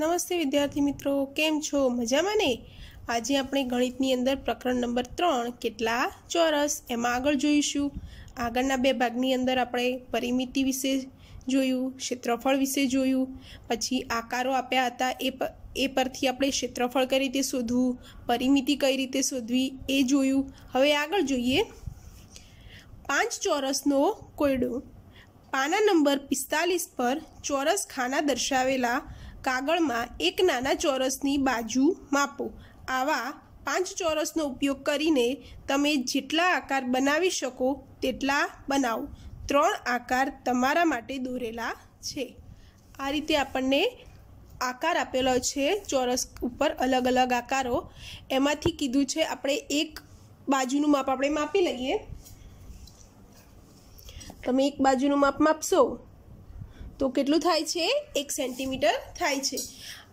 નમસ્તે વિદ્યાર્થી મિત્રો, કેમ છો? મજામાં ને? આજે આપણે ગણિતની અંદર પ્રકરણ નંબર ત્રણ, કેટલા ચોરસ? એમાં આગળ જોઈશું. આગળના બે ભાગની અંદર આપણે પરિમિતિ વિશે જોયું, ક્ષેત્રફળ વિશે જોયું. પછી આકારો આપ્યા હતા, એ એ પરથી આપણે ક્ષેત્રફળ કઈ રીતે શોધવું, પરિમિતિ કઈ રીતે શોધવી, એ જોયું. હવે આગળ જોઈએ. પાંચ ચોરસનો કોયડો. પાના નંબર પિસ્તાલીસ પર ચોરસ ખાના દર્શાવેલા કાગળમાં એક નાના ચોરસની બાજુ માપો. આવા પાંચ ચોરસનો ઉપયોગ કરીને તમે જેટલા આકાર બનાવી શકો તેટલા બનાવો. ત્રણ આકાર તમારા માટે દોરેલા છે. આ રીતે આપણને આકાર આપેલો છે ચોરસ ઉપર અલગ અલગ આકારો. એમાંથી કીધું છે આપણે એક બાજુનું માપ આપણે માપી લઈએ. તમે એક બાજુનું માપ માપશો? તો કેટલું થાય છે? એક સેન્ટીમીટર થાય છે.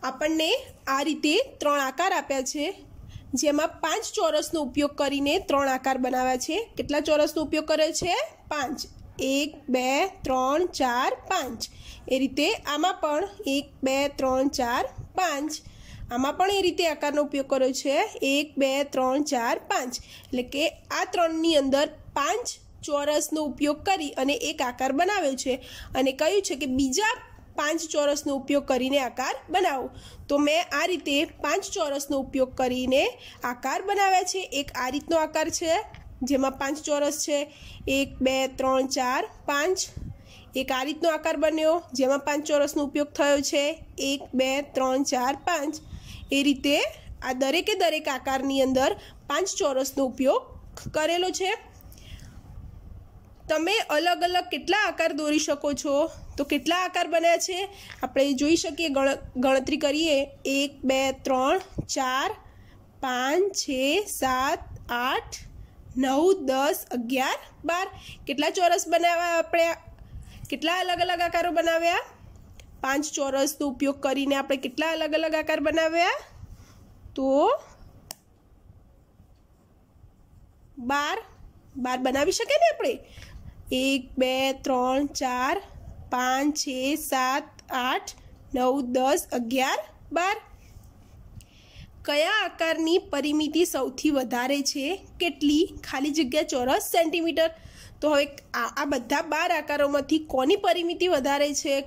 આપણને આ રીતે ત્રણ આકાર આપ્યા છે. જેમાં પાંચ ચોરસનો ઉપયોગ કરીને ત્રણ આકાર બનાવ્યા છે. કેટલા ચોરસનો ઉપયોગ કરે છે? પાંચ. એક, બે, ત્રણ, ચાર, પાંચ. એ રીતે આમાં પણ એક, બે, ત્રણ, ચાર, પાંચ. આમાં પણ એ રીતે આકારનો ઉપયોગ કર્યો છે. એક, બે, ત્રણ, ચાર, પાંચ. એટલે કે આ ત્રણની અંદર પાંચ ચોરસનો ઉપયોગ કરી અને એક આકાર બનાવ્યો છે અને કહ્યું છે કે બીજા પાંચ ચોરસનો ઉપયોગ કરીને આકાર બનાવો. તો મેં આ રીતે પાંચ ચોરસનો ઉપયોગ કરીને આકાર બનાવ્યા છે. એક આ રીતનો આકાર છે, જેમાં પાંચ ચોરસ છે. એક, બે, ત્રણ, ચાર, પાંચ. એક આ રીતનો આકાર બન્યો, જેમાં પાંચ ચોરસનો ઉપયોગ થયો છે. એક, બે, ત્રણ, ચાર, પાંચ. એ રીતે આ દરેકે દરેક આકારની અંદર પાંચ ચોરસનો ઉપયોગ કરેલો છે. તમે અલગ અલગ કેટલા આકાર દોરી શકો છો? તો કેટલા આકાર બન્યા છે? આપણે જોઈ શકીએ. ગણતરી કરીએ. એક, બે, ત્રણ, ચાર, પાંચ, છ, સાત, આઠ, નવ, દસ, અગિયાર, બાર. કેટલા ચોરસ બનાવ્યા આપણે? કેટલા અલગ અલગ આકારો બનાવ્યા? પાંચ ચોરસનો ઉપયોગ કરીને આપણે કેટલા અલગ અલગ આકાર બનાવ્યા? તો બાર. બાર બનાવી શકીએ ને આપણે? એક, બે, ત્રણ, ચાર, પાંચ, છ, સાત, આઠ, નવ, દસ, અગિયાર, બાર. કયા આકારની પરિમિતિ સૌથી વધારે છે? કેટલી? ખાલી જગ્યા ચોરસ સેન્ટીમીટર. તો હવે આ બધા બાર આકારોમાંથી કોની પરિમિતિ વધારે છે?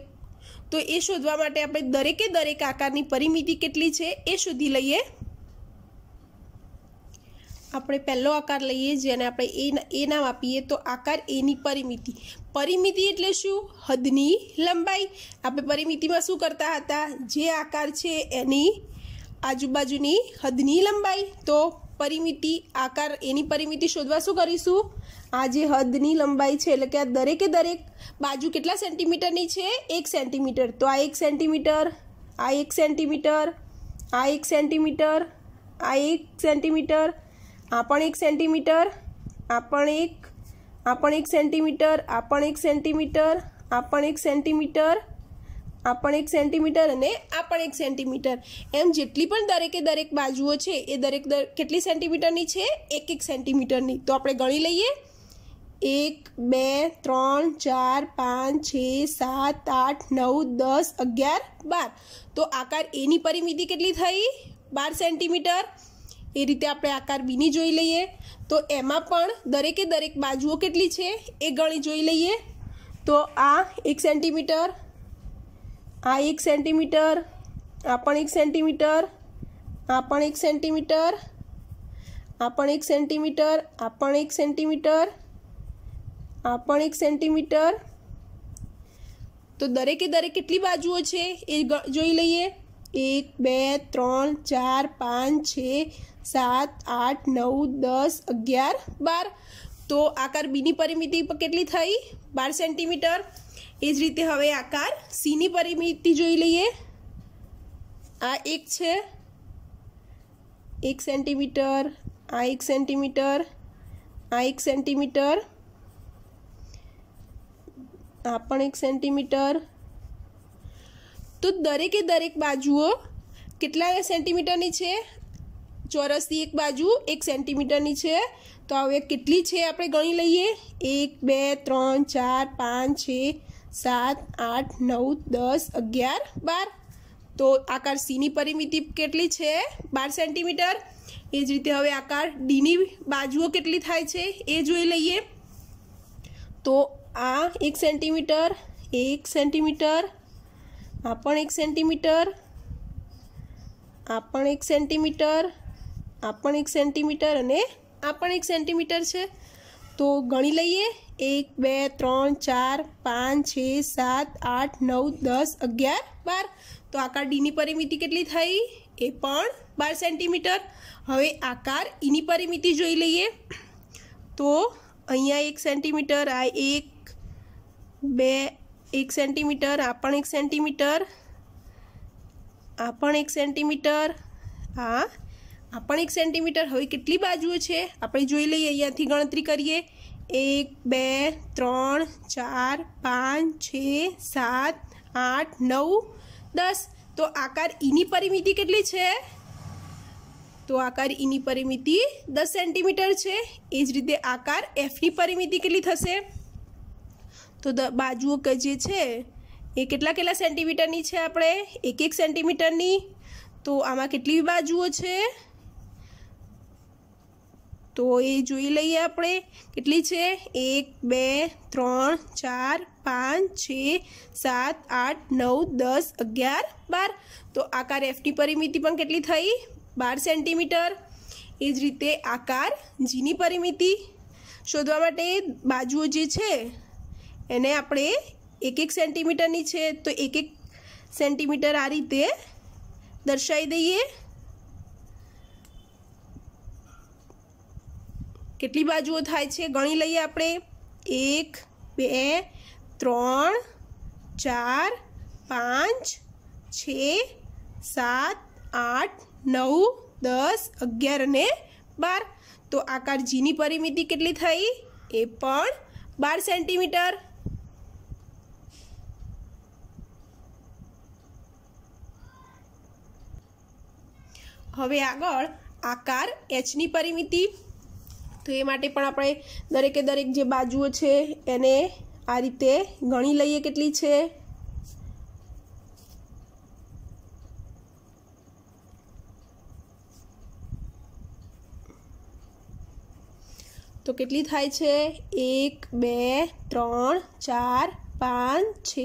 તો એ શોધવા માટે આપણે દરેકે દરેક આકારની પરિમિતિ કેટલી છે એ શોધી લઈએ. આપણે પહેલો આકાર લઈએ જેને આપણે એ એ નામ આપીએ, તો આકાર એની પરિમિતિ. પરિમિતિ એટલે શું? હદની લંબાઈ. આપણે પરિમિતિમાં શું કરતા હતા? જે આકાર છે એની આજુબાજુની હદની લંબાઈ. તો પરિમિતિ, આકાર એની પરિમિતિ શોધવા શું કરીશું? આ જે હદની લંબાઈ છે, એટલે કે આ દરેકે દરેક બાજુ કેટલા સેન્ટીમીટરની છે? એક સેન્ટીમીટર. તો આ એક સેન્ટીમીટર, આ એક સેન્ટીમીટર, આ એક સેન્ટીમીટર, આ એક સેન્ટીમીટર આ પણ એક સેન્ટીમીટર, આ પણ એક, આ પણ એક સેન્ટીમીટર, આ પણ એક સેન્ટીમીટર, આ પણ એક સેન્ટીમીટર, આ પણ એક સેન્ટીમીટર અને આ પણ એક સેન્ટીમીટર. એમ જેટલી પણ દરેકે દરેક બાજુઓ છે, એ દરેક કેટલી સેન્ટીમીટરની છે? એક એક સેન્ટીમીટરની. તો આપણે ગણી લઈએ. એક, બે, ત્રણ, ચાર, પાંચ, છ, સાત, આઠ, નવ, દસ, અગિયાર, બાર. તો આકાર એની પરિમિતિ કેટલી થઈ? બાર સેન્ટીમીટર. એ રીતે આપણે આકાર બીની જોઈ લઈએ. તો એમાં પણ દરેકે દરેક બાજુઓ કેટલી છે એ ગણી જોઈ લઈએ. તો આ એક સેન્ટીમીટર, આ એક સેન્ટીમીટર, આ પણ એક સેન્ટીમીટર, આ પણ એક સેન્ટીમીટર, આ પણ એક સેન્ટીમીટર, આ પણ એક સેન્ટીમીટર, આ પણ એક સેન્ટીમીટર. તો દરેકે દરેક કેટલી બાજુઓ છે એ જોઈ લઈએ. એક, બે, ત્રણ, ચાર, પાંચ, છ, સાત, આઠ, નવ, દસ, અગિયાર, બાર. તો આકાર બીની પરિમિતિ કેટલી થઈ? બાર સેન્ટીમીટર. એ જ રીતે હવે આકાર સીની પરિમિતિ જોઈ લઈએ. આ એક છે. એક સેન્ટીમીટર. આ એક સેન્ટીમીટર. આ એક સેન્ટીમીટર. આ પણ એક સેન્ટીમીટર. તો દરેકે દરેક બાજુઓ કેટલા સેન્ટીમીટરની છે? ચોરસની એક બાજુ, એક સેન્ટીમીટરની છે. તો હવે કેટલી છે આપણે ગણી લઈએ? એક, બે, ત્રણ, ચાર, પાંચ, છ, સાત, આઠ, નવ, દસ, અગિયાર, બાર. તો આકાર સીની પરિમિતિ કેટલી છે? બાર સેન્ટીમીટર. એ જ રીતે હવે આકાર ડીની બાજુઓ કેટલી થાય છે? એ જોઈ લઈએ. તો આ એક સેન્ટીમીટર એક સેન્ટીમીટર આ પણ એક સેન્ટીમીટર. આ પણ એક સેન્ટીમીટર. આ પણ એક સેન્ટીમીટર અને આ પણ એક સેન્ટીમીટર છે. તો ગણી લઈએ. એક, બે, ત્રણ, ચાર, પાંચ, છ, સાત, આઠ, નવ, દસ, અગિયાર, બાર. તો આકાર ડીની પરિમિતિ કેટલી થઈ? એ પણ બાર સેન્ટીમીટર. હવે આકાર ઈની પરિમિતિ જોઈ લઈએ. તો અહીંયા એક સેન્ટીમીટર, આ એક, બે એક સેન્ટીમીટર, આ પણ એક સેન્ટીમીટર, આ પણ એક સેન્ટીમીટર, આ આ પણ એક સેન્ટીમીટર. હવે કેટલી બાજુઓ છે? આપણે જોઈ લઈએ, અહીંયાથી ગણતરી કરીએ. એક, બે, ત્રણ, ચાર, પાંચ, છ, સાત, આઠ, નવ, દસ. તો આકાર ઈની પરિમિતિ કેટલી છે? તો આકાર ઈની પરિમિતિ દસ સેન્ટીમીટર છે. એ જ રીતે આકાર એફની પરિમિતિ કેટલી થશે? તો બાજુઓ કે જે છે, એ કેટલા કેટલા સેન્ટીમીટરની છે આપણે? એક એક સેન્ટીમીટરની. તો આમાં કેટલી બાજુઓ છે? તો એ જોઈ લઈએ આપણે. કેટલી છે? એક, બે, ત્રણ, ચાર, પાંચ, છ, સાત, આઠ, નવ, દસ, અગિયાર, બાર. તો આકાર એફની પરિમિતિ પણ કેટલી થઈ? બાર સેન્ટીમીટર. એ જ રીતે આકાર જીની પરિમિતિ. શોધવા માટે બાજુઓ જે છે એને આપણે એક એક સેન્ટીમીટરની છે, તો એક એક સેન્ટીમીટર આ રીતે દર્શાવી દઈએ. કેટલી બાજુઓ થાય છે ગણી લઈએ આપણે. એક, બે, ત્રણ, ચાર, પાંચ, છ, સાત, આઠ, નવ, દસ, અગિયાર અને બાર. તો આકાર જીની પરિમિતિ કેટલી થઈ? એ પણ બાર સેન્ટીમીટર. હવે આગળ આકાર એચની પરિમિતિ. તો એ માટે પણ આપણે દરેકે દરેક જે બાજુઓ છે એને આ રીતે ગણી લઈએ કેટલી છે. તો કેટલી થાય છે? એક, બે, ત્રણ, ચાર, પાંચ, છ,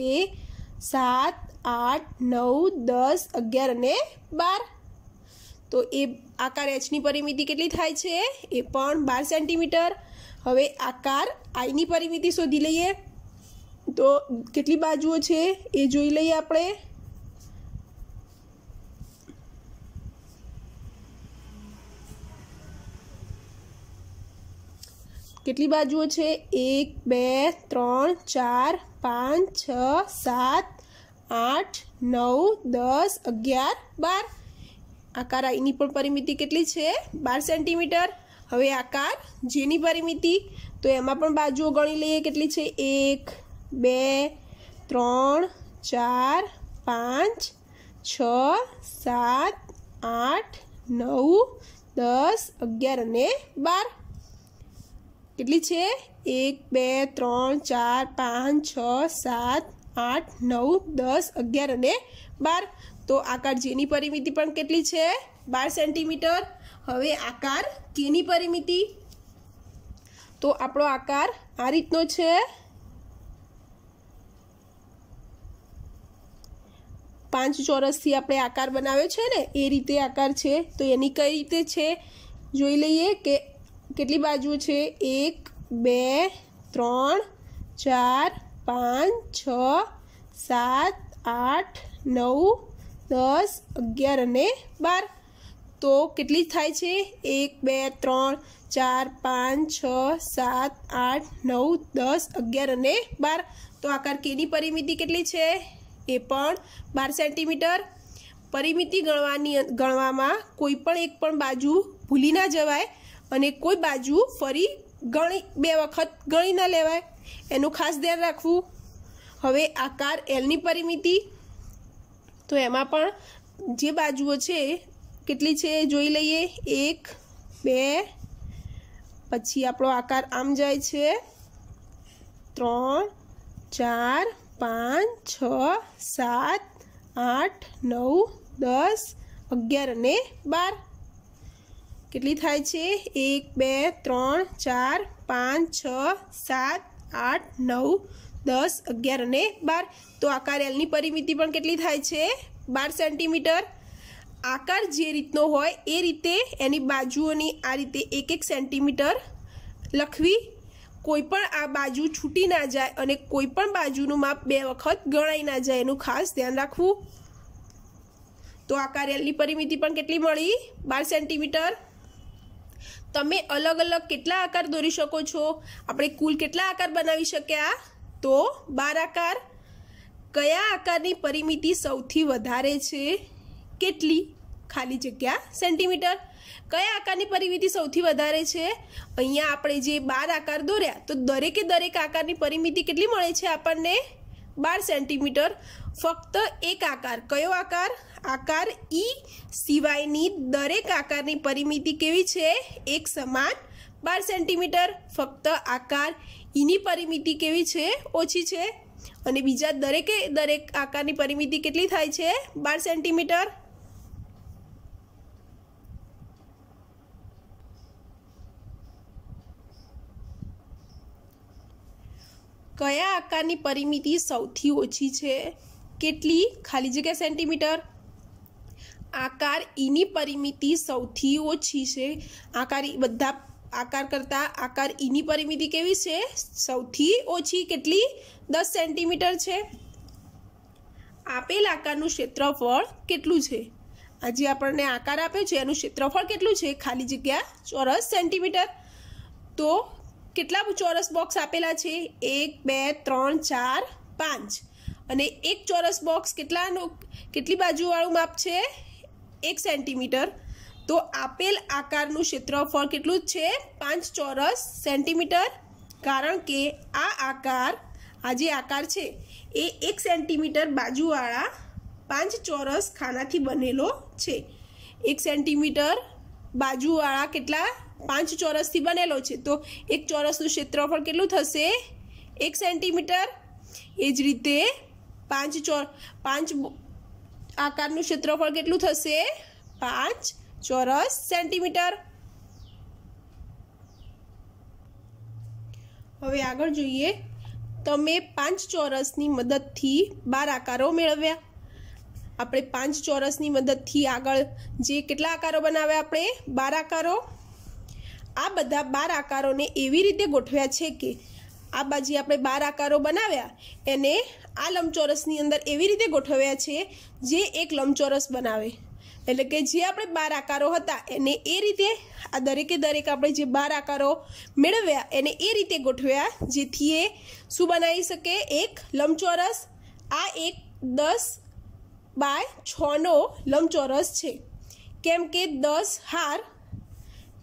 સાત, આઠ, નવ, દસ, અગિયાર અને બાર. તો એ આકાર એચની પરિમિતિ કેટલી થાય છે? એ પણ બાર સેન્ટીમીટર. હવે આકાર આઈની પરિમિતિ શોધી લઈએ. તો કેટલી બાજુઓ છે એ જોઈ લઈએ આપણે. કેટલી બાજુઓ છે? એક, બે, ત્રણ, ચાર, પાંચ, છ, સાત, આઠ, નવ, દસ, અગિયાર, બાર. આકાર આઈની પણ પરિમિતિ કેટલી છે? બાર સેન્ટીમીટર. હવે આકાર જેની પરિમિતિ, તો એમાં પણ બાજુઓ ગણી લઈએ કેટલી છે? એક, બે, ત્રણ, ચાર, પાંચ, છ, સાત, આઠ, નવ, દસ, અગિયાર અને બાર. કેટલી છે? એક, બે, ત્રણ, ચાર, પાંચ, છ, સાત, આઠ, નવ, દસ, અગિયાર અને બાર. તો આકાર જેની પરિમિતિ પણ કેટલી છે? બાર સેન્ટીમીટર. હવે આકાર કેની પરિમિતિ. તો આપણો આકાર આ રીતનો છે. પાંચ ચોરસથી આપણે આકાર બનાવ્યો છે ને, એ રીતે આકાર છે. તો એની કઈ રીતે છે? જોઈ લઈએ કે કેટલી બાજુ છે? એક, બે, ત્રણ, ચાર, પાંચ, છ, સાત, આઠ, નવ દસ, અગિયાર અને બાર. તો કેટલી થાય છે? એક, બે, ત્રણ, ચાર, પાંચ, છ, સાત, આઠ, નવ, દસ, અગિયાર અને બાર. તો આકાર કેની પરિમિતિ કેટલી છે? એ પણ બાર સેન્ટીમીટર. પરિમિતિ ગણવાની, ગણવામાં કોઈ પણ એક પણ બાજુ ભૂલી ના જવાય અને કોઈ બાજુ ફરી ગણી, બે વખત ગણી ના લેવાય. એનું ખાસ ધ્યાન રાખવું. હવે આકાર એલની પરિમિતિ. તો એમાં પણ જે બાજુઓ છે, કેટલી છે જોઈ લઈએ. એક, બે, પછી આપણો આકાર આમ જાય છે. ત્રણ, ચાર, પાંચ, છ, સાત, આઠ, નવ, દસ, અગિયાર અને બાર. કેટલી થાય છે? એક, બે, ત્રણ, ચાર, પાંચ, છ, સાત, આઠ, નવ. દસ, અગિયાર અને બાર. તો આકાર એલની પરિમિતિ પણ કેટલી થાય છે? બાર સેન્ટીમીટર. આકાર જે રીતનો હોય એ રીતે એની બાજુઓની આ રીતે એક એક સેન્ટીમીટર લખવી. કોઈ પણ આ બાજુ છૂટી ના જાય અને કોઈ પણ બાજુનું માપ બે વખત ગણાઈ ના જાય એનું ખાસ ધ્યાન રાખવું. તો આકાર એલની પરિમિતિ પણ કેટલી મળી? બાર સેન્ટીમીટર. તમે અલગ અલગ કેટલા આકાર દોરી શકો છો? આપણે કુલ કેટલા આકાર બનાવી શક્યા? તો બાર આકાર કયા આકારની પરિમિતિ સૌથી વધારે છે? કેટલી? ખાલી જગ્યા સેન્ટીમીટર. કયા આકારની પરિમિતિ સૌથી વધારે છે? અહીંયા આપણે જે બાર આકાર દોર્યા, તો દરેકે દરેક આકારની પરિમિતિ કેટલી મળે છે આપણને? બાર સેન્ટીમીટર. ફક્ત એક આકાર. કયો આકાર? આકાર ઈ સિવાયની દરેક આકારની પરિમિતિ કેવી છે? એક સમાન બાર સેન્ટીમીટર. ફક્ત આકાર ઈની પરિમિતિ કેવી છે? ઓછી છે? અને બીજા દરેકે, દરેક આકારની પરિમિતિ કેટલી થાય છે? બાર સેન્ટીમીટર? કયા આકારની પરિમિતિ સૌથી ઓછી છે? કેટલી? ખાલી જગ્યા સેન્ટીમીટર? આકાર ઈની પરિમિતિ સૌથી ઓછી છે. આકાર બધા આકાર કરતાં આકાર ઈની પરિમિતિ કેવી છે? સૌથી ઓછી કેટલી? દસ સેન્ટીમીટર છે. આપેલ આકારનું ક્ષેત્રફળ કેટલું છે? આ જે આપણને આકાર આપ્યો છે, એનું ક્ષેત્રફળ કેટલું છે? ખાલી જગ્યા ચોરસ સેન્ટીમીટર. તો કેટલા ચોરસ બોક્સ આપેલા છે? એક, બે, ત્રણ, ચાર, પાંચ. અને એક ચોરસ બોક્સ કેટલાનું, કેટલી બાજુવાળું માપ છે? એક સેન્ટીમીટર. તો આપેલ આકારનું ક્ષેત્રફળ કેટલું છે? પાંચ ચોરસ સેન્ટીમીટર. કારણ કે આ આકાર, આ જે આકાર છે, એ એક સેન્ટીમીટર બાજુવાળા પાંચ ચોરસ ખાનાથી બનેલો છે. એક સેન્ટીમીટર બાજુવાળા કેટલા? પાંચ ચોરસથી બનેલો છે. તો એક ચોરસનું ક્ષેત્રફળ કેટલું થશે? એક સેન્ટીમીટર. એ જ રીતે પાંચ ચોર, પાંચ આકારનું ક્ષેત્રફળ કેટલું થશે? પાંચ ચોરસ સેન્ટીમીટર. હવે આગળ જોઈએ. તમે પાંચ ચોરસની મદદથી બાર આકારો મેળવ્યા. આપણે પાંચ ચોરસની મદદથી આગળ જે કેટલા આકારો બનાવ્યા આપણે? બાર આકારો. આ બધા બાર આકારોને એવી રીતે ગોઠવ્યા છે કે આ બાજુ આપણે બાર આકારો બનાવ્યા. એને આ લંબચોરસની અંદર એવી રીતે ગોઠવ્યા છે જે એક લંબચોરસ બનાવે. એટલે કે જે આપણે બાર આકારો હતા, એને એ રીતે આ દરેકે દરેક આપણે જે બાર આકારો મેળવ્યા, એને એ રીતે ગોઠવ્યા, જેથી એ શું બનાવી શકે? એક લંબચોરસ, આ એક દસ બાય છનો લંબચોરસ છે. કેમ કે દસ હાર,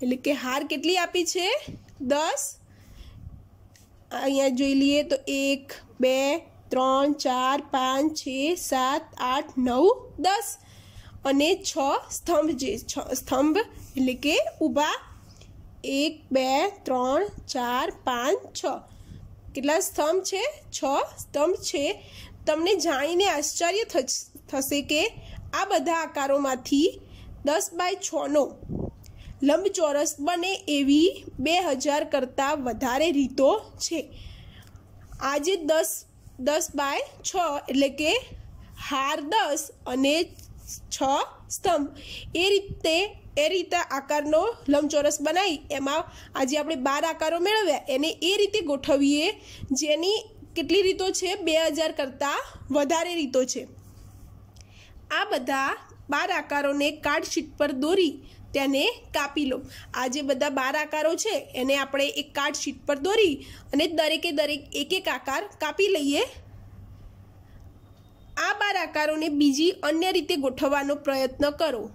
એટલે કે હાર કેટલી આપી છે? દસ. અહીંયા જોઈ લઈએ તો એક, બે, ત્રણ, ચાર, પાંચ, છ, સાત, આઠ, નવ, દસ. અને છ સ્તંભ જે, છ સ્તંભ એટલે કે ઊભા. એક, બે, ત્રણ, ચાર, પાંચ, છ. કેટલા સ્તંભ છે? છ સ્તંભ છે. તમને જાણીને આશ્ચર્ય થશે કે આ બધા આકારોમાંથી દસ બાય છનો લંબચોરસ બને એવી બે હજાર કરતાં વધારે રીતો છે. આજે દસ દસ બાય છ એટલે કે હાર દસ અને છ સ્તંભ. એ રીતે એ રીતે આકારનો લંબચોરસ બનાવી, એમાં આજે આપણે બાર આકારો મેળવ્યા. એને એ રીતે ગોઠવીએ, જેની કેટલી રીતો છે? બે હજાર કરતાં વધારે રીતો છે. આ બધા બાર આકારોને કાર્ડ શીટ પર દોરી, તેને કાપી લો. આ જે બધા બાર આકારો છે, એને આપણે એક કાર્ડ શીટ પર દોરી અને દરેકે દરેક એક એક આકાર કાપી લઈએ. આ બાર આકારોને બીજી અન્ય રીતે ગોઠવવાનો પ્રયત્ન કરો.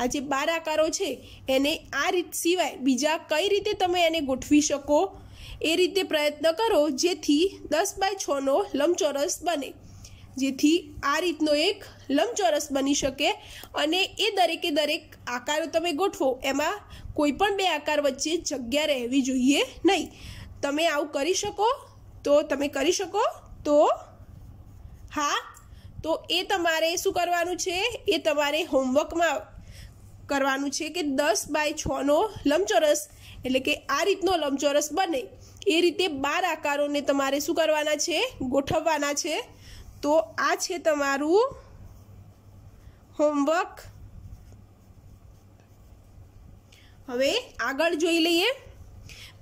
આ જે બાર આકારો છે, એને આ રીત સિવાય બીજા કઈ રીતે તમે એને ગોઠવી શકો? એ રીતે પ્રયત્ન કરો, જેથી દસ બાય છનો લંબચોરસ બને. જેથી આ રીતનો એક લંબચોરસ બની શકે અને એ દરેકે દરેક આકારો તમે ગોઠવો. એમાં કોઈ પણ બે આકાર વચ્ચે જગ્યા રહેવી જોઈએ નહીં. તમે આવું કરી શકો? તો તમે કરી શકો? તો હા તો એ તમારે શું કરવાનું છે? એ તમારે હોમવર્કમાં કરવાનું છે કે દસ બાય છનો લંબચોરસ, એટલે કે આ રીતનો લંબચોરસ બને. એ રીતે બાર આકારોને તમારે શું કરવાના છે? ગોઠવવાના છે. તો આ છે તમારું હોમવર્ક હવે આગળ જોઈ લઈએ.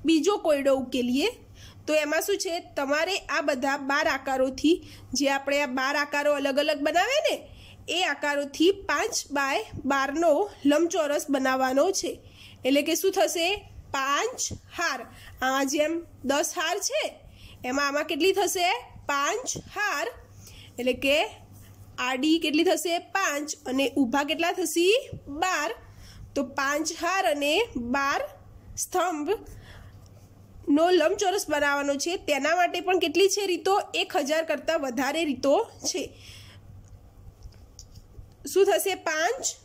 બીજો કોયડો ઉકેલીએ. તો એમાં શું છે? તમારે આ બધા બાર આકારોથી જે આપણે આ બાર આકારો અલગ અલગ બનાવે ને, એ આકારોથી પાંચ બાય બારનો લંબચોરસ બનાવવાનો છે. એટલે કે શું થશે? પાંચ હાર. આ જેમ દસ હાર છે, એમાં આમાં કેટલી થશે? પાંચ હાર. એટલે કે આડી કેટલી થશે? પાંચ. અને ઊભા કેટલા થશે? બાર. તો પાંચ હાર અને બાર સ્તંભ નો લંબચોરસ બનાવવાનો છે. તેના માટે પણ કેટલી છે રીતો? એક હજાર કરતાં વધારે રીતો છે. શું થશે? પાંચ.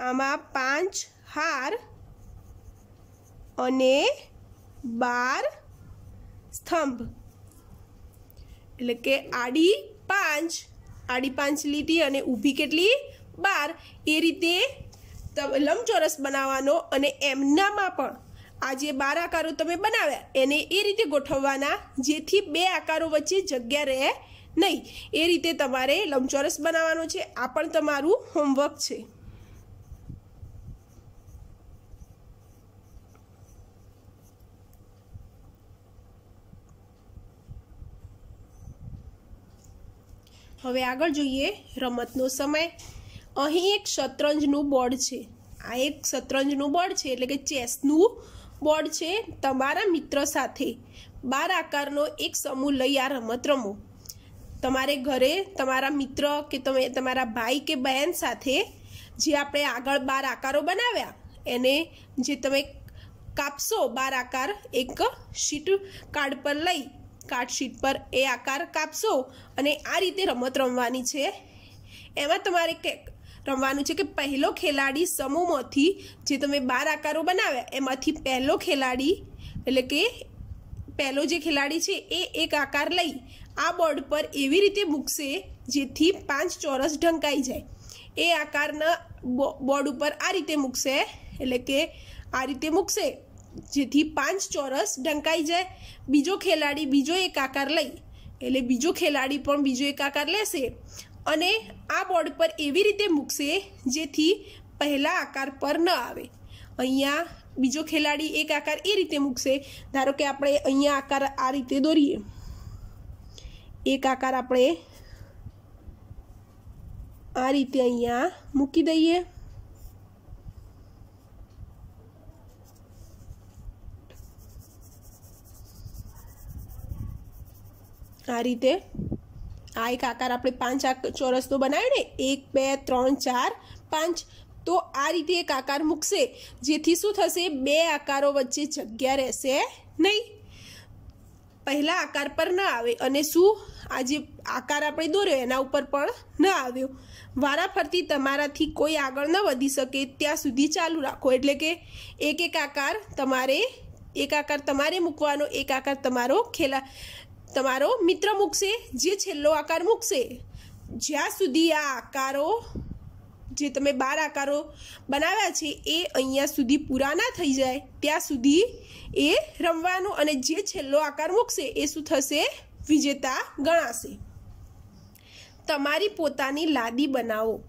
આમાં પાંચ હાર અને બાર સ્તંભ. એટલે કે આડી પાંચ. આડી પાંચ લીટી અને ઊભી કેટલી? બાર. એ રીતે લંબચોરસ બનાવવાનો અને એમનામાં પણ આ જે બાર આકારો તમે બનાવ્યા. એને એ રીતે ગોઠવવાના જેથી બે આકારો વચ્ચે જગ્યા રહે નહીં. એ રીતે તમારે લંબચોરસ બનાવવાનો છે. આ પણ તમારું હોમવર્ક છે. હવે આગળ જોઈએ રમતનો સમય. અહીં એક શતરંજનું બોર્ડ છે. આ એક શતરંજનું બોર્ડ છે, એટલે કે ચેસનું બોર્ડ છે તમારા મિત્ર સાથે. બાર આકારનો એક સમૂહ લઈ આ રમત રમો. તમારે ઘરે તમારા મિત્ર કે તમે તમારા ભાઈ કે બહેન સાથે જે આપણે આગળ બાર આકારો બનાવ્યા, એને જે તમે કાપશો બાર આકાર એક શીટ કાર્ડ પર લઈ, કાર્ડ શીટ પર એ આકાર કાપશો અને આ રીતે રમત રમવાની છે. એમાં તમારે રમવાનું છે કે પહેલો ખેલાડી સમૂહમાંથી જે તમે બાર આકારો બનાવ્યા, એમાંથી પહેલો ખેલાડી, એટલે કે પહેલો જે ખેલાડી છે એ એક આકાર લઈ આ બોર્ડ પર એવી રીતે મૂકશે જેથી પાંચ ચોરસ ઢંકાઈ જાય. એ આકારના બોર્ડ ઉપર આ રીતે મૂકશે, એટલે કે આ રીતે મૂકશે જેથી પાંચ ચોરસ ઢંકાઈ જાય. બીજો ખેલાડી બીજો એક આકાર લઈ, એટલે બીજો ખેલાડી પણ બીજો એક આકાર લેશે. અને આ બોર્ડ પર એવી રીતે મૂકશે જેથી પહેલા આકાર પર ન આવે. અહીંયા બીજો ખેલાડી એક આકાર એ રીતે મૂકશે. ધારો કે આપણે અહીંયા આકાર આ રીતે દોરીએ. એક આકાર આપણે આ રીતે અહીંયા મૂકી દઈએ. આ રીતે આ એક આકાર આપણે પાંચ ચોરસ તો બનાવ્યો ને, એક, બે, ત્રણ, ચાર, પાંચ. તો આ રીતે એક આકાર મૂકશે, જેથી શું થશે, બે આકારો વચ્ચે જગ્યા રહેશે નહીં. પહેલા આકાર પર ન આવે અને શું, આ જે આકાર આપણે દોર્યો એના ઉપર પણ ન આવ્યો. વારાફરતી તમારાથી કોઈ આગળ ન વધી શકે, ત્યાં સુધી ચાલુ રાખો. એટલે કે એક એક આકાર તમારે, એક આકાર તમારે મૂકવાનો, એક આકાર તમારો ખેલા તમારો મિત્ર મૂકશે, જે છેલ્લો આકાર મૂકશે. જ્યાં સુધી આ આકારો, જે તમે બાર આકારો બનાવ્યા છે, એ અહીંયા સુધી પૂરા ના થઈ જાય, ત્યાં સુધી એ રમવાનું અને જે છેલ્લો આકાર મૂકશે, એ શું થશે? વિજેતા ગણાશે. તમારી પોતાની લાદી બનાવો.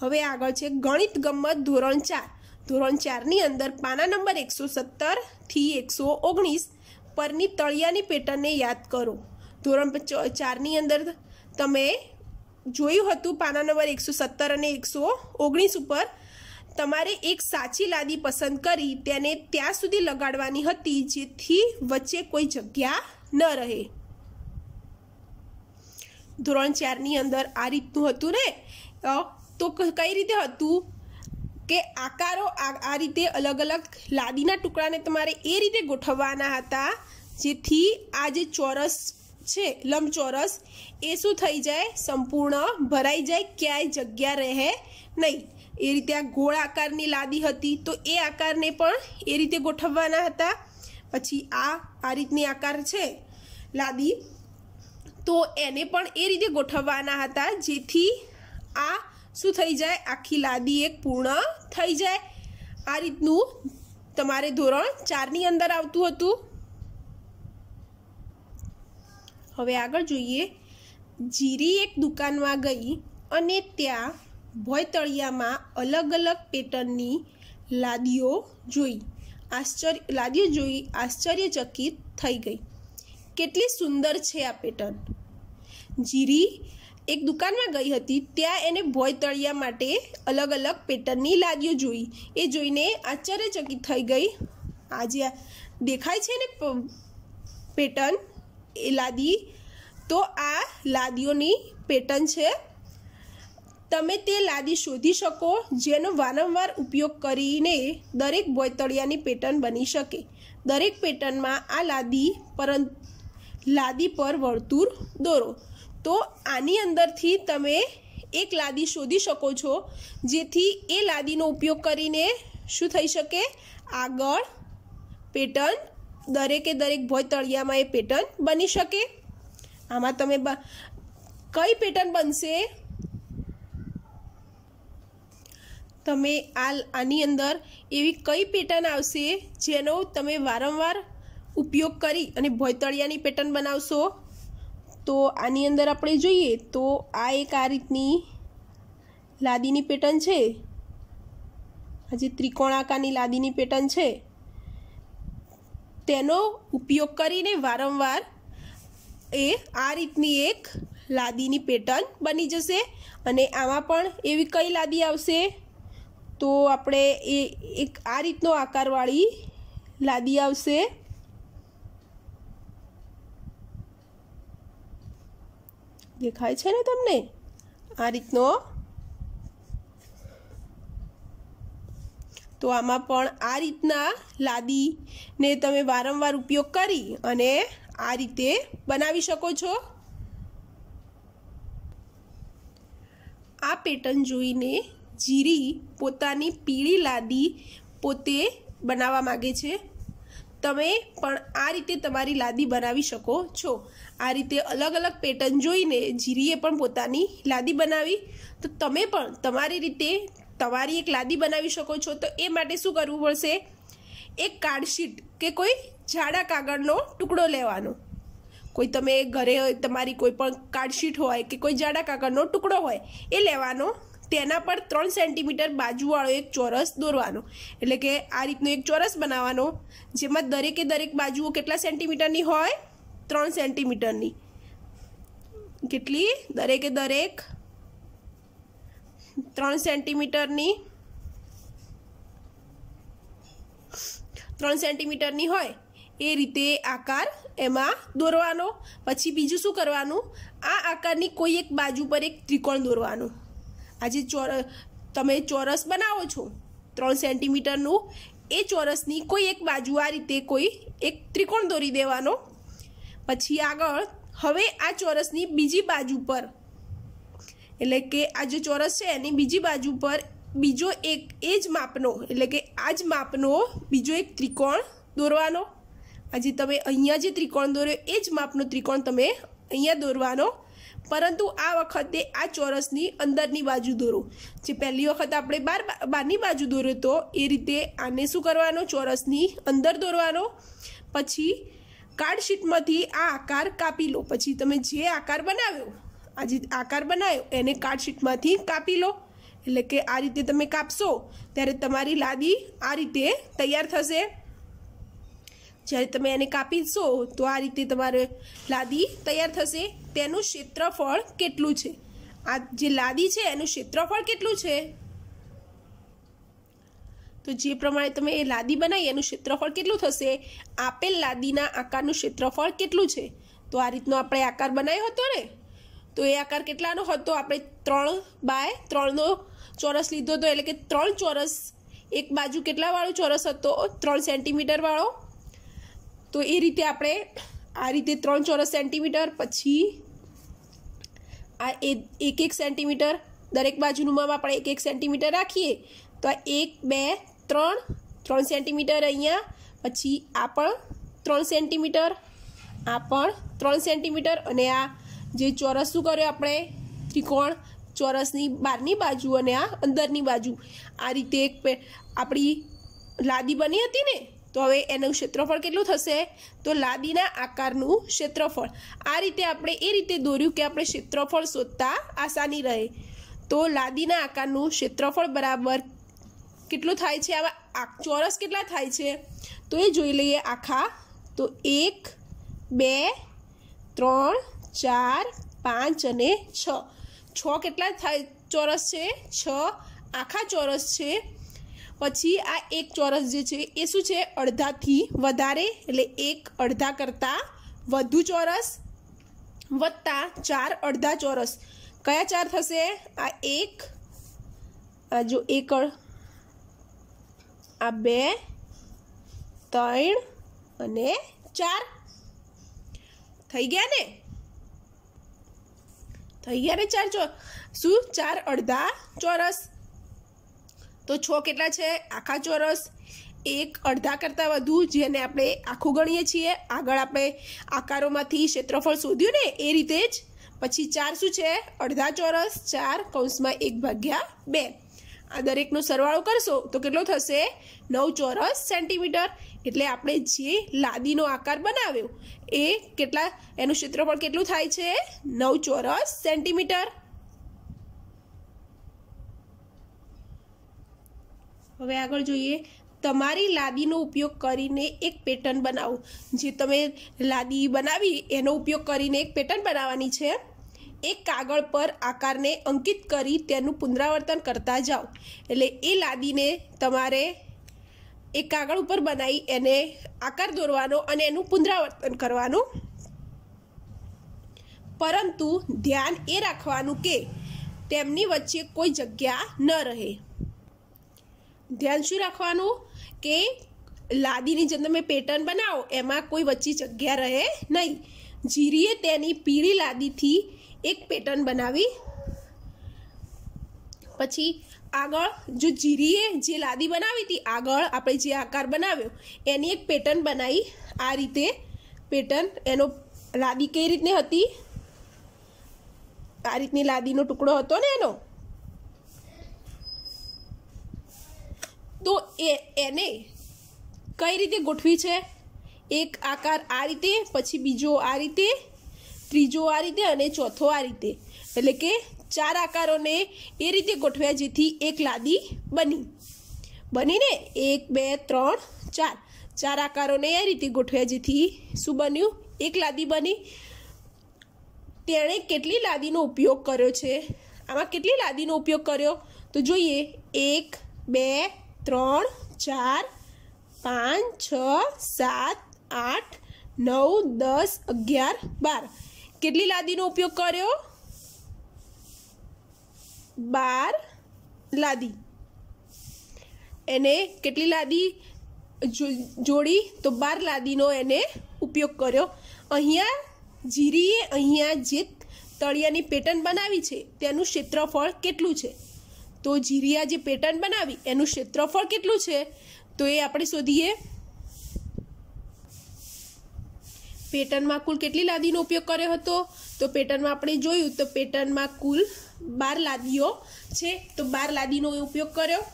હવે આગળ છે ગણિત ગમત ધોરણ ચાર. ધોરણ ચારની અંદર પાના નંબર એકસો સત્તરથી એકસો ઓગણીસ પરની તળિયાની પેટર્નને યાદ કરો. ધોરણ ચારની અંદર તમે જોયું હતું પાના નંબર એકસો સત્તર અને એકસો ઓગણીસ ઉપર. તમારે એક સાચી લાદી પસંદ કરી તેને ત્યાં સુધી લગાડવાની હતી જેથી વચ્ચે કોઈ જગ્યા ન રહે. ધોરણ ચારની અંદર આ રીતનું હતું ને? તો કઈ રીતે હતું? કે આકારો આ રીતે અલગ અલગ લાદીના ટુકડાને તમારે એ રીતે ગોઠવવાના હતા, જેથી આ જે ચોરસ છે, લંબચોરસ, એ શું થઈ જાય? સંપૂર્ણ ભરાઈ જાય, ક્યાંય જગ્યા રહે નહીં. એ રીતે આ ગોળ આકારની લાદી હતી, તો એ આકારને પણ એ રીતે ગોઠવવાના હતા. પછી આ આ રીતની આકાર છે લાદી. તો એને પણ એ રીતે ગોઠવવાના હતા, જેથી આ શું થઈ જાય? આખી લાદી એક પૂર્ણ થઈ જાય. આ રીતનું તમારે ધોરણ ચારની અંદર આવતું હતું. હવે આગળ જોઈએ. જીરી એક દુકાનમાં ગઈ અને ત્યાં ભોયતળિયામાં અલગ અલગ પેટર્નની લાદીઓ જોઈ. આશ્ચર્ય, લાદીઓ જોઈ આશ્ચર્યચકિત થઈ ગઈ. કેટલી સુંદર છે આ પેટર્ન. જીરી એક દુકાનમાં ગઈ હતી, ત્યાં એને ભોયતળિયા માટે અલગ અલગ પેટર્નની લાદીઓ જોઈ. એ જોઈને આશ્ચર્યચકિત થઈ ગઈ. આજે દેખાય છે ને પેટર્ન? એ લાદી? તો આ લાદીઓની પેટર્ન છે. તમે તે લાદી શોધી શકો, જેનો વારંવાર ઉપયોગ કરીને દરેક બોયતળિયાની પેટર્ન બની શકે. દરેક પેટર્નમાં આ લાદી પર લાદી પર વર્તુળ દોરો. તો આની અંદરથી તમે એક લાદી શોધી શકો છો, જેથી એ લાદીનો ઉપયોગ કરીને શું થઈ શકે? આગળ પેટર્ન, દરેકે દરેક ભોય તળિયામાં એ પેટર્ન બની શકે. આમાં તમે કઈ પેટર્ન બનશે? તમે આ આની અંદર એવી કઈ પેટર્ન આવશે જેનો તમે વારંવાર ઉપયોગ કરી અને ભોયતળિયાની પેટર્ન બનાવશો? તો આની અંદર આપણે જોઈએ તો આ એક આ રીતની લાદીની પેટર્ન છે. આ જે ત્રિકોણાકારની લાદીની પેટર્ન છે. તેનો ઉપયોગ કરીને વારંવાર એ આ રીતની એક લાદીની પેટર્ન બની જશે અને આમાં પણ એવી કઈ લાદી આવશે? તો આપણે એ એક આ રીતનો આકારવાળી લાદી આવશે. દેખાય છે ને તમને? આ રીતનો. તો આમાં પણ આ રીતના લાદીને તમે વારંવાર ઉપયોગ કરી અને આ રીતે બનાવી શકો છો. આ પેટર્ન જોઈને જીરી પોતાની પીળી લાદી પોતે બનાવવા માગે છે. તમે પણ આ રીતે તમારી લાદી બનાવી શકો છો. આ રીતે અલગ અલગ પેટર્ન જોઈને જીરીએ પણ પોતાની લાદી બનાવી. તો તમે પણ તમારી રીતે તમારી એક લાદી બનાવી શકો છો. તો એ માટે શું કરવું પડશે? એક કાર્ડશીટ કે કોઈ જાડા કાગળનો ટુકડો લેવાનો. કોઈ તમે ઘરે તમારી કોઈ પણ કાર્ડશીટ હોય કે કોઈ જાડા કાગળનો ટુકડો હોય, એ લેવાનો તેના પર ત્રણ સેન્ટીમીટર બાજુવાળો એક ચોરસ દોરવાનો. એટલે કે આ રીતનો એક ચોરસ બનાવવાનો. જેમાં દરેકે દરેક બાજુઓ કેટલા સેન્ટીમીટરની હોય? ત્રણ સેન્ટીમીટરની. કેટલી? દરેકે દરેક ત્રણ સેન્ટીમીટરની. ત્રણ સેન્ટીમીટરની હોય. એ રીતે આકાર એમાં દોરવાનો. પછી બીજું શું કરવાનું? આ આકારની કોઈ એક બાજુ પર એક ત્રિકોણ દોરવાનું. આજે ચોર, તમે ચોરસ બનાવો છો? ત્રણ સેન્ટીમીટરનું? એ ચોરસની કોઈ એક બાજુ આ રીતે કોઈ એક ત્રિકોણ દોરી દેવાનો. પછી આગળ, હવે આ ચોરસની બીજી બાજુ પર. એટલે કે આ જે ચોરસ છે, એની બીજી બાજુ પર બીજો એક એ જ માપનો, એટલે કે આ જ માપનો બીજો એક ત્રિકોણ દોરવાનો. આજે તમે અહીંયા જે ત્રિકોણ દોર્યો, એ જ માપનો ત્રિકોણ તમે અહીંયા દોરવાનો. પરંતુ આ વખતે આ ચોરસની અંદરની બાજુ દોરો. જે પહેલી વખત આપણે બાર બારની બાજુ દોર્યો તો એ રીતે આને શું કરવાનો? ચોરસની અંદર દોરવાનો. પછી કાર્ડશીટમાંથી આ આકાર કાપી લો. પછી તમે જે આકાર બનાવ્યો, આ જે આકાર બનાવ્યો, એને કાર્ડશીટમાંથી કાપી લો. એટલે કે આ રીતે તમે કાપશો, ત્યારે તમારી લાદી આ રીતે તૈયાર થશે. જ્યારે તમે એને કાપીશો, તો આ રીતે તમારે લાદી તૈયાર થશે. તેનું ક્ષેત્રફળ કેટલું છે? આ જે લાદી છે, એનું ક્ષેત્રફળ કેટલું છે? તો જે પ્રમાણે તમે એ લાદી બનાવી, એનું ક્ષેત્રફળ કેટલું થશે? આપેલ લાદીના આકારનું ક્ષેત્રફળ કેટલું છે? તો આ રીતનો આપણે આકાર બનાવ્યો હતો ને? તો એ આકાર કેટલાનો હતો? આપણે ત્રણ બાય ત્રણનો ચોરસ લીધો હતો, એટલે કે ત્રણ ચોરસ. એક બાજુ કેટલાવાળો ચોરસ હતો? ત્રણ સેન્ટીમીટર વાળો. તો એ રીતે આપણે આ રીતે ત્રણ ચોરસ સેન્ટીમીટર, પછી આ એક એક સેન્ટીમીટર, દરેક બાજુનું માપ આપણે એક એક સેન્ટીમીટર રાખીએ, તો આ એક, બે, ત્રણ ત્રણ સેન્ટીમીટર અહીંયા, પછી આ પણ ત્રણ સેન્ટીમીટર, આ પણ ત્રણ સેન્ટીમીટર, અને આ જે ચોરસ શું કર્યો આપણે? ત્રિકોણ ચોરસની બહારની બાજુ અને આ અંદરની બાજુ. આ રીતે એક આપણી લાદી બની હતી ને? તો હવે એનું ક્ષેત્રફળ કેટલું થશે? તો લાદીના આકારનું ક્ષેત્રફળ. આ રીતે આપણે એ રીતે દોર્યું કે આપણે ક્ષેત્રફળ શોધતા આસાની રહે. તો લાદીના આકારનું ક્ષેત્રફળ બરાબર કેટલું થાય છે? આમાં ચોરસ કેટલા થાય છે? તો એ જોઈ લઈએ આખા. તો એક, બે, ત્રણ, ચાર, પાંચ અને છ. છ કેટલા થાય? ચોરસ છે? છ. આખા ચોરસ છે? પછી આ એક ચોરસ જે છે, એ શું છે? અડધાથી વધારે, એટલે એક અડધા કરતાં વધુ ચોરસ વત્તા ચાર અડધા ચોરસ. કયા ચાર થશે? આ એક, આ જો એક આ બે, ત્રણ અને ચાર. થઈ ગયા ને? થઈ ગયા ને ચાર ચો? શું? ચાર અડધા ચોરસ. તો છ કેટલા છે? આખા ચોરસ. એક અડધા કરતાં વધુ, જેને આપણે આખું ગણીએ છીએ. આગળ આપણે આકારોમાંથી ક્ષેત્રફળ શોધ્યું ને, એ રીતે જ. પછી ચાર શું છે? અડધા ચોરસ, ચાર કૌંસમાં એક ભાગ્યા બે. આ દરેકનો સરવાળો કરશો તો કેટલો થશે? નવ ચોરસ સેન્ટીમીટર. એટલે આપણે જે લાદીનો આકાર બનાવ્યો, એ કેટલા, એનું ક્ષેત્રફળ કેટલું થાય છે? નવ ચોરસ સેન્ટીમીટર. હવે આગળ જોઈએ. તમારી લાદીનો ઉપયોગ કરીને એક પેટર્ન બનાવો. જે તમે લાદી બનાવી, એનો ઉપયોગ કરીને એક પેટર્ન બનાવવાની છે. એક કાગળ પર આકારને અંકિત કરી તેનું પુનરાવર્તન કરતા જાઓ. એટલે એ લાદીને તમારે એક કાગળ ઉપર બનાવી એને આકાર દોરવાનો અને એનું પુનરાવર્તન કરવાનું. પરંતુ ધ્યાન એ રાખવાનું કે તેમની વચ્ચે કોઈ જગ્યા ન રહે. ધ્યાન શું રાખવાનું? કે લાદીની જે તમે પેટર્ન બનાવો, એમાં કોઈ વચ્ચે જગ્યા રહે નહીં. જીરીએ તેની પીળી લાદીથી એક પેટર્ન બનાવી. પછી આગળ જો જીરીએ જે લાદી બનાવી હતી, આગળ આપણે જે આકાર બનાવ્યો, એની એક પેટર્ન બનાવી. આ રીતે પેટર્ન એનો લાદી કઈ રીતની હતી? આ રીતની લાદીનો ટુકડો હતો ને એનો? તો એ એને કઈ રીતે ગોઠવી છે? એક આકાર આ રીતે, પછી બીજો આ રીતે, ત્રીજો આ રીતે અને ચોથો આ રીતે. એટલે કે ચાર આકારોને એ રીતે ગોઠવ્યા જેથી એક લાદી બની. બનીને એક, બે, ત્રણ, ચાર. ચાર આકારોને એ રીતે ગોઠવ્યા જેથી શું બન્યું? એક લાદી બની. તેણે કેટલી લાદીનો ઉપયોગ કર્યો છે? આમાં કેટલી લાદીનો ઉપયોગ કર્યો? તો જોઈએ, એક, બે ત્રણ, ચાર, પાંચ, છ, સાત, આઠ, નવ, દસ, અગિયાર, બાર. કેટલી લાદીનો ઉપયોગ કર્યો? બાર લાદી. એને કેટલી લાદી જોડી? તો બાર લાદીનો એને ઉપયોગ કર્યો. અહીંયા જીરીએ અહીંયા જે તળિયાની પેટર્ન બનાવી છે, તેનું ક્ષેત્રફળ કેટલું છે? તો જીરિયા જે પેટર્ન બનાવી, એનું ક્ષેત્રફળ કેટલું છે? તો એ આપણે શોધીએ. પેટર્નમાં કુલ કેટલી લાદીનો ઉપયોગ કર્યો હતો? તો પેટર્નમાં આપણે જોયું, તો પેટર્નમાં કુલ બાર લાદીઓ છે, તો બાર લાદીનો ઉપયોગ કર્યો.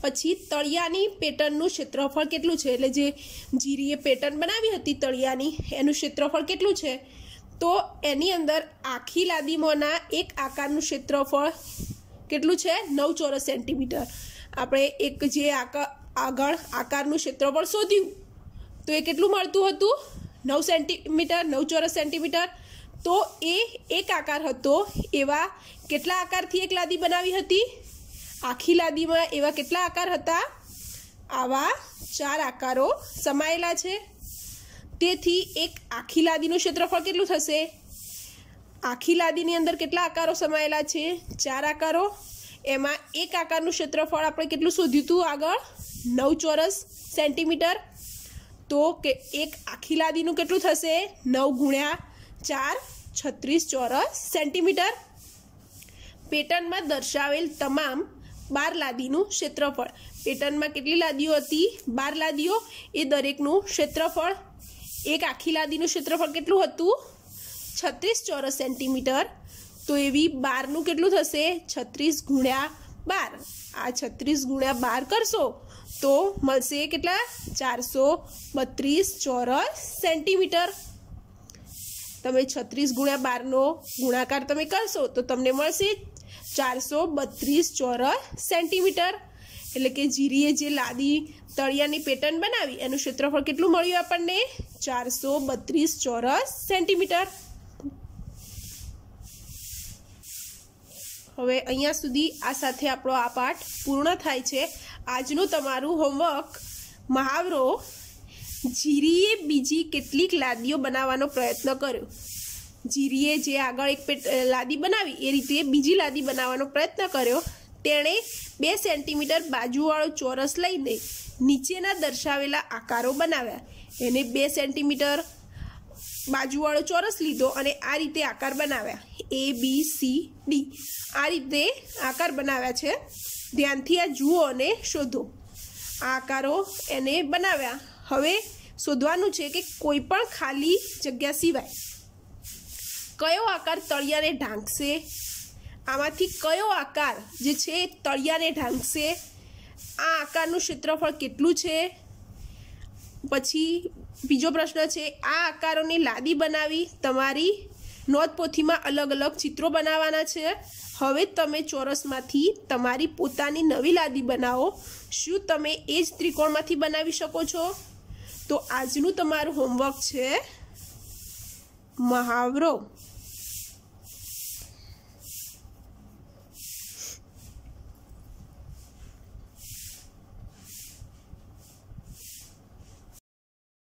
પછી તળિયાની પેટર્નનું ક્ષેત્રફળ કેટલું છે? એટલે જે જીરીએ પેટર્ન બનાવી હતી તળિયાની, એનું ક્ષેત્રફળ કેટલું છે? તો એની અંદર આખી લાદીમાંના એક આકારનું ક્ષેત્રફળ કેટલું છે? નવ ચોરસ સેન્ટીમીટર. આપણે એક જે આગળ આકારનું ક્ષેત્રફળ શોધ્યું, તો એ કેટલું મળતું હતું? નવ સેન્ટીમીટર, નવ ચોરસ સેન્ટીમીટર. તો એ એક આકાર હતો. એવા કેટલા આકારથી એક લાદી બનાવી હતી? આખી લાદીમાં એવા કેટલા આકાર હતા? આવા ચાર આકારો સમાયેલા છે. તેથી એક આખી લાદીનું ક્ષેત્રફળ કેટલું થશે? આખી લાદીની અંદર કેટલા આકારો સમાયેલા છે? ચાર આકારો. એમાં એક આકારનું ક્ષેત્રફળ આપણે કેટલું શોધ્યું હતું આગળ? નવ ચોરસ સેન્ટીમીટર. તો કે એક આખી લાદીનું કેટલું થશે? નવ ગુણ્યા ચાર છત્રીસ ચોરસ સેન્ટીમીટર. પેટર્નમાં દર્શાવેલ તમામ બાર લાદીનું ક્ષેત્રફળ. પેટર્નમાં કેટલી લાદીઓ હતી? બાર લાદીઓ. એ દરેકનું ક્ષેત્રફળ. એક આખી લાદીનું ક્ષેત્રફળ કેટલું હતું? છત્રીસ ચોરસ સેન્ટીમીટર. તો એવી બારનું કેટલું થશે? છત્રીસ ગુણ્યા બાર. આ છત્રીસ ગુણ્યા બાર કરશો તો મળશે કેટલા? ચારસો બત્રીસ ચોરસ સેન્ટીમીટર. તમે છત્રીસ ગુણ્યા બારનો ગુણાકાર તમે કરશો તો તમને મળશે ચારસો બત્રીસ ચોરસ સેન્ટીમીટર. એટલે કે જીરીએ જે લાદી તળિયાની પેટર્ન બનાવી, એનું ક્ષેત્રફળ કેટલું મળ્યું આપણને? ચારસો બત્રીસ ચોરસ સેન્ટીમીટર. હવે અહીંયા સુધી આ સાથે આપણો આ પાઠ પૂર્ણ થાય છે. આજનું તમારું હોમવર્ક મહાવરો, જીરીએ બીજી કેટલીક લાદીઓ બનાવવાનો પ્રયત્ન કર્યો. જીરીએ જે આગળ એક પેટ લાદી બનાવી, એ રીતે બીજી લાદી બનાવવાનો પ્રયત્ન કર્યો. તેણે બે સેન્ટીમીટર બાજુવાળો ચોરસ લઈને નીચેના દર્શાવેલા આકારો બનાવ્યા. એને બે સેન્ટીમીટર બાજુવાળો ચોરસ લીધો અને આ રીતે આકાર બનાવ્યા. એ બી સી ડી આ રીતે આકાર બનાવ્યા છે. ધ્યાનથી આ જુઓ અને શોધો. આ આકારો એને બનાવ્યા. હવે શોધવાનું છે કે કોઈ પણ ખાલી જગ્યા સિવાય કયો આકાર તળિયાને ઢાંકશે? આમાંથી કયો આકાર જે છે તળિયાને ઢાંકશે? આ આકારનું ક્ષેત્રફળ કેટલું છે? પછી બીજો પ્રશ્ન છે, આ આકારોની લાદી બનાવી તમારી નોંધપોથીમાં અલગ અલગ ચિત્રો બનાવવાના છે. હવે તમે ચોરસમાંથી તમારી પોતાની નવી લાદી બનાવો. શું તમે એ જ ત્રિકોણમાંથી બનાવી શકો છો? તો આજનું તમારું હોમવર્ક છે, મહાવરો.